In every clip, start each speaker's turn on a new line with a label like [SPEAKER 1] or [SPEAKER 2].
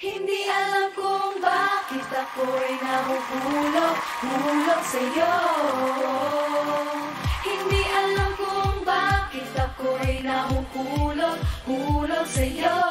[SPEAKER 1] Hindi alam kung bakit ako'y nahuhulog Hulog sa'yo. Hindi alam kung bakit ako'y nahuhulog Hulog sa'yo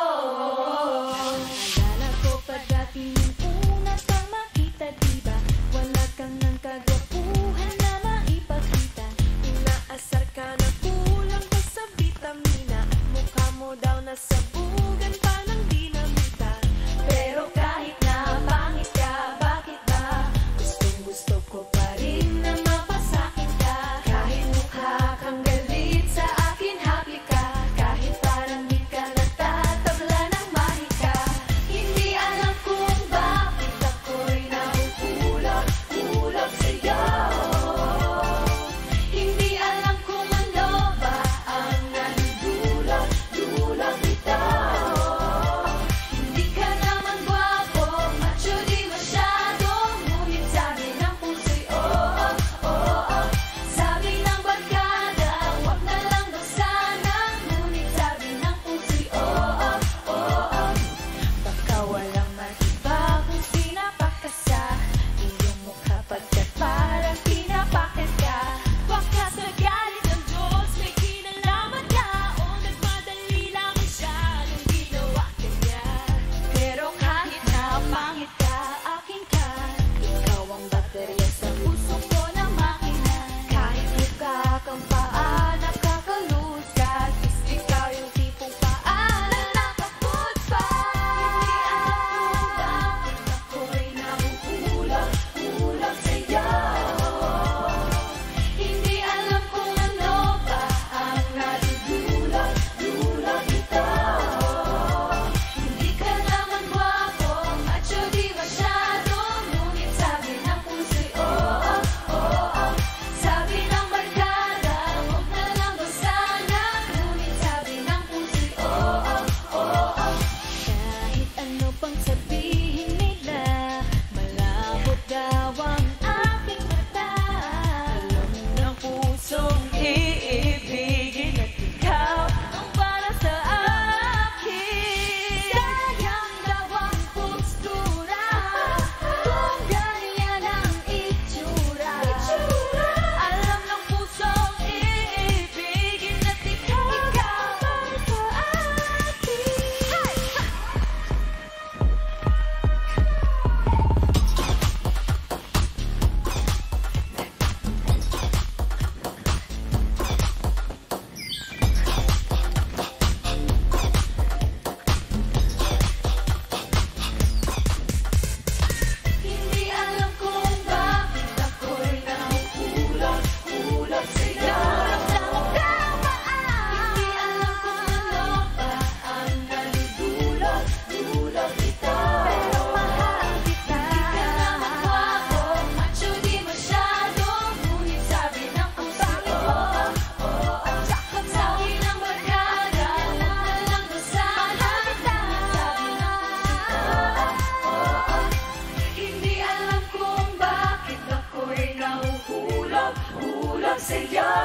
[SPEAKER 1] lang sa'yo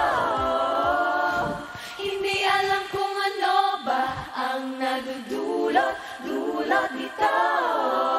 [SPEAKER 1] Hindi alam kung ano ba ang nadudulot, dulot nito.